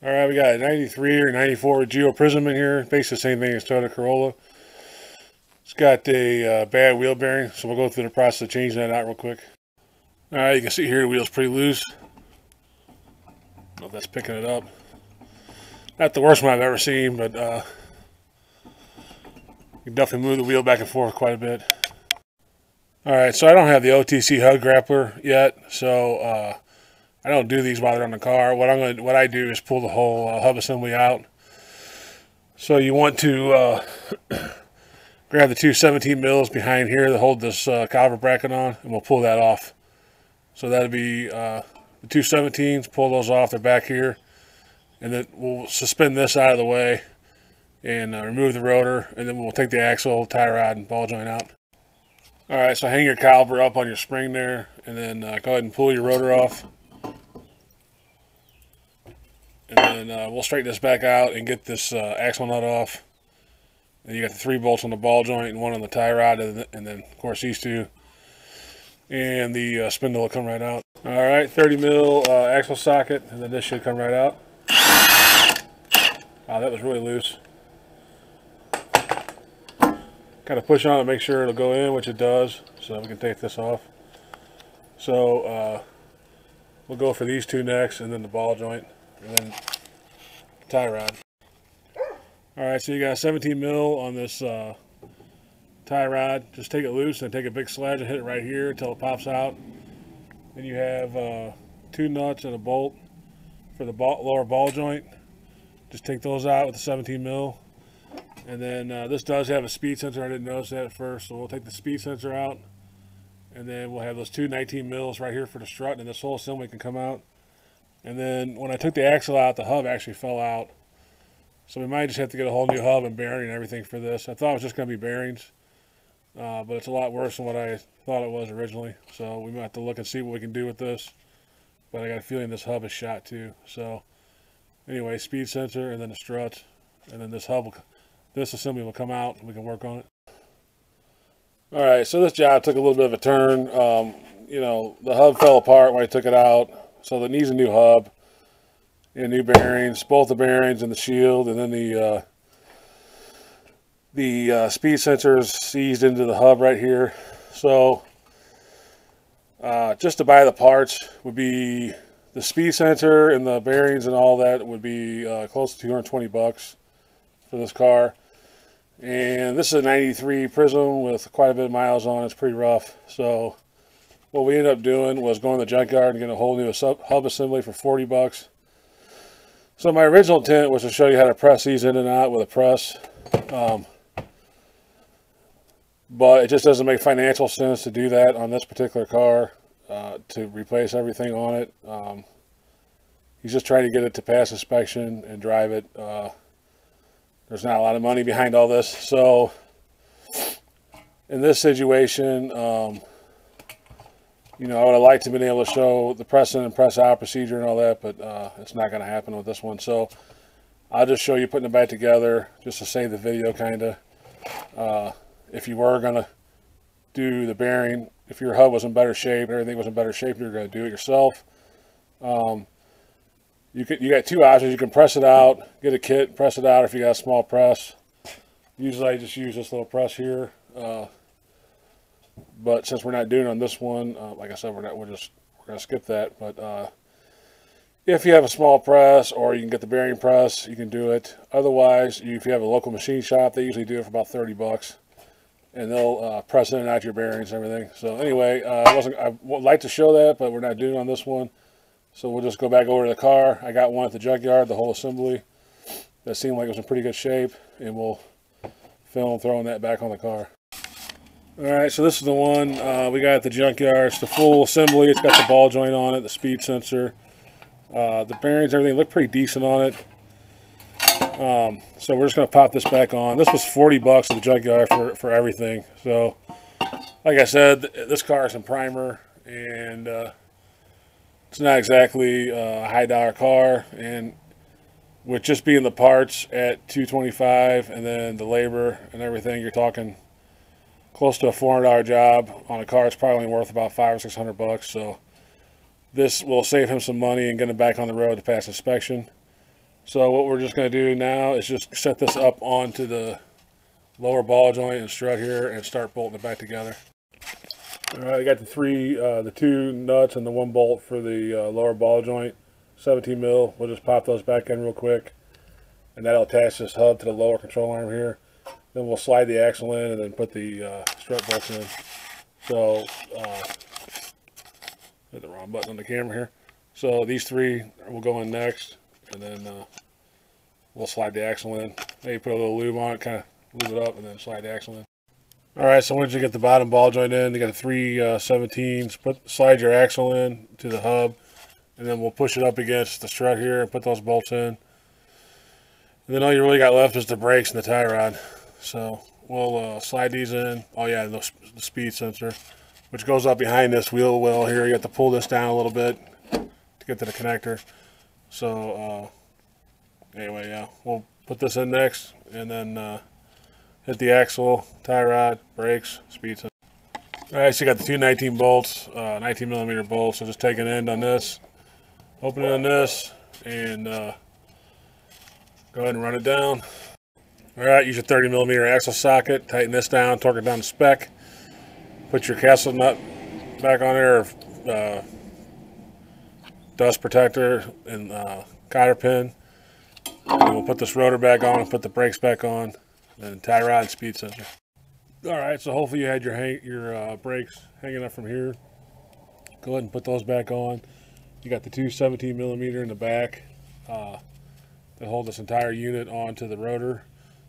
All right, we got a 93 or 94 Geo Prizm in here. Basically the same thing as Toyota Corolla. It's got a uh, bad wheel bearing, so we'll go through the process of changing that out real quick. All right, you can see here the wheel's pretty loose. That's picking it up. Not the worst one I've ever seen, but uh, you can definitely move the wheel back and forth quite a bit. All right, so I don't have the OTC hub grappler yet, so uh, I don't do these while they're on the car. What I'm gonna, what I do is pull the whole uh, hub assembly out. So you want to uh, grab the two 17 mils behind here that hold this uh, caliper bracket on, and we'll pull that off. So that'll be uh, the two 17s. Pull those off. They're back here, and then we'll suspend this out of the way and uh, remove the rotor, and then we'll take the axle, tie rod, and ball joint out. All right, so hang your caliper up on your spring there, and then uh, go ahead and pull your rotor off. And then uh, we'll straighten this back out and get this uh, axle nut off. And you got the three bolts on the ball joint and one on the tie rod, and then of course these two. And the uh, spindle will come right out. All right, 30 mil uh, axle socket, and then this should come right out. Wow, that was really loose. Kind of push on it, make sure it'll go in, which it does. So we can take this off. So uh, we'll go for these two next, and then the ball joint and then tie rod. All right, so you got 17 mil on this uh, tie rod. Just take it loose and take a big sledge and hit it right here until it pops out. Then you have uh, two nuts and a bolt for the ball, lower ball joint. Just take those out with the 17 mil. And then uh, this does have a speed sensor. I didn't notice that at first. So we'll take the speed sensor out. And then we'll have those two 19 mils right here for the strut. And this whole assembly can come out. And then when I took the axle out, the hub actually fell out. So we might just have to get a whole new hub and bearing and everything for this. I thought it was just going to be bearings. Uh, but it's a lot worse than what I thought it was originally. So we might have to look and see what we can do with this. But I got a feeling this hub is shot too. So anyway, speed sensor and then the struts. And then this hub, will, this assembly will come out and we can work on it. All right, so this job took a little bit of a turn. Um, you know, the hub fell apart when I took it out. So it needs a new hub and new bearings, both the bearings and the shield, and then the uh, the uh, speed sensors seized into the hub right here. So uh, just to buy the parts would be the speed sensor and the bearings and all that would be uh, close to 220 bucks for this car. And this is a 93 Prizm with quite a bit of miles on. It's pretty rough. So what we ended up doing was going to the junkyard and getting a whole new hub assembly for 40 bucks. So my original intent was to show you how to press these in and out with a press. Um, but it just doesn't make financial sense to do that on this particular car uh, to replace everything on it. Um, he's just trying to get it to pass inspection and drive it. Uh, there's not a lot of money behind all this. So in this situation, um, you know, I would have liked to have been able to show the press in and press out procedure and all that, but uh, it's not going to happen with this one. So I'll just show you putting it back together just to save the video kind of. Uh, if you were going to do the bearing, if your hub was in better shape, everything was in better shape, you're going to do it yourself. Um, you could, you got two options. You can press it out, get a kit, press it out if you got a small press. Usually I just use this little press here. Uh, but since we're not doing on this one, uh, like I said, we're not, we're just, we're to skip that. But uh, if you have a small press or you can get the bearing press, you can do it. Otherwise, you, if you have a local machine shop, they usually do it for about 30 bucks. And they'll uh, press in and out your bearings and everything. So anyway, uh, I wasn't, I would like to show that, but we're not doing on this one. So we'll just go back over to the car. I got one at the junkyard, the whole assembly. That seemed like it was in pretty good shape. And we'll film throwing that back on the car. Alright, so this is the one uh, we got at the junkyard. It's the full assembly. It's got the ball joint on it, the speed sensor. Uh, the bearings, everything look pretty decent on it. Um, so we're just going to pop this back on. This was 40 bucks at the junkyard for, for everything. So, like I said, this car is in primer. And uh, it's not exactly a high dollar car. And with just being the parts at 225 and then the labor and everything, you're talking close to a $400 job on a car. It's probably only worth about five or 600 bucks. So this will save him some money and get him back on the road to pass inspection. So what we're just going to do now is just set this up onto the lower ball joint and strut here and start bolting it back together. All right, I got the three, uh, the two nuts and the one bolt for the uh, lower ball joint, 17 mil. We'll just pop those back in real quick, and that'll attach this hub to the lower control arm here. Then we'll slide the axle in and then put the uh, strut bolts in. So, uh, hit the wrong button on the camera here. So these three will go in next, and then uh, we'll slide the axle in. Maybe put a little lube on it, kind of lube it up, and then slide the axle in. All right, so once you get the bottom ball joint in, you got the three uh, 17s, put, slide your axle in to the hub, and then we'll push it up against the strut here and put those bolts in. And then all you really got left is the brakes and the tie rod. So we'll uh, slide these in. Oh yeah, the, the speed sensor, which goes up behind this wheel well here. You have to pull this down a little bit to get to the connector. So uh, anyway, yeah, we'll put this in next, and then uh, hit the axle, tie rod, brakes, speed sensor. All right, so you got the two 19 bolts, uh, 19 millimeter bolts. So just take an end on this, open it on this, and uh, go ahead and run it down. All right, use your 30 millimeter axle socket, tighten this down, torque it down to spec. Put your castle nut back on there, uh, dust protector and uh, cotter pin. And we'll put this rotor back on and put the brakes back on, and tie rod and speed sensor. All right, so hopefully you had your hang your uh, brakes hanging up from here. Go ahead and put those back on. You got the two 17 millimeter in the back uh, that hold this entire unit onto the rotor.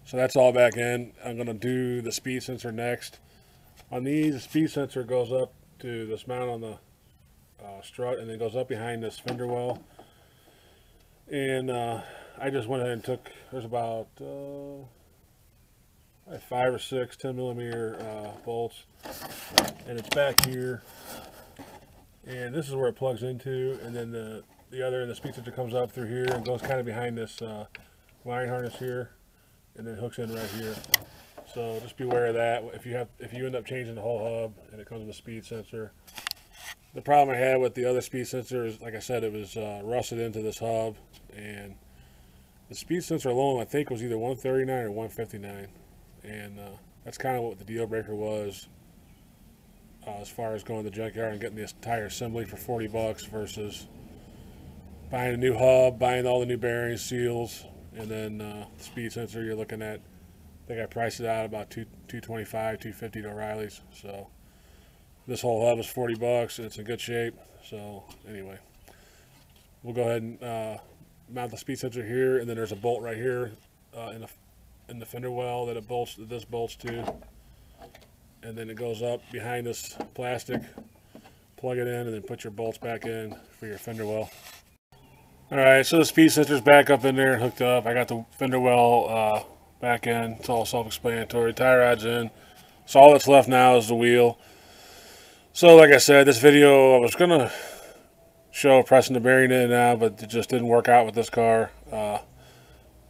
So that's all back in. I'm going to do the speed sensor next. On these, the speed sensor goes up to this mount on the uh, strut and then goes up behind this fender well. And uh, I just went ahead and took, there's about uh, five or six 10 millimeter uh, bolts. And it's back here. And this is where it plugs into. And then the, the other, the speed sensor comes up through here and goes kind of behind this uh, wiring harness here and then hooks in right here. So just be aware of that. If you have, if you end up changing the whole hub and it comes with a speed sensor, the problem I had with the other speed sensor is, like I said, it was uh, rusted into this hub, and the speed sensor alone, I think, was either 139 or 159, and uh, that's kind of what the deal breaker was uh, as far as going to the junkyard and getting the entire assembly for 40 bucks versus buying a new hub, buying all the new bearings, seals, and then uh, the speed sensor you're looking at, I think I priced it out about two, 225 250 to O'Reilly's. So this whole hub is 40 bucks it's in good shape. So anyway, we'll go ahead and uh, mount the speed sensor here, and then there's a bolt right here uh, in the in the fender well that it bolts that this bolts to, and then it goes up behind this plastic. Plug it in, and then put your bolts back in for your fender well. All right, so the speed sensor's back up in there and hooked up. I got the fender well uh, back in. It's all self-explanatory. Tie rod's in. So all that's left now is the wheel. So like I said, this video I was gonna show pressing the bearing in now, but it just didn't work out with this car. Uh,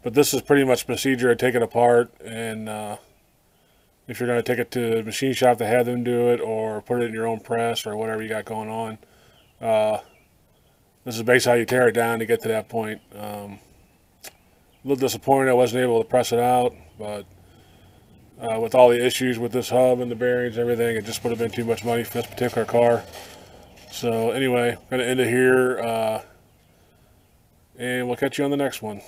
but this is pretty much procedure. I take it apart, and uh, if you're gonna take it to the machine shop to have them do it, or put it in your own press, or whatever you got going on. This is basically how you tear it down to get to that point. Um, a little disappointed I wasn't able to press it out, but uh, with all the issues with this hub and the bearings and everything, it just would have been too much money for this particular car. So anyway, I'm going to end it here, uh, and we'll catch you on the next one.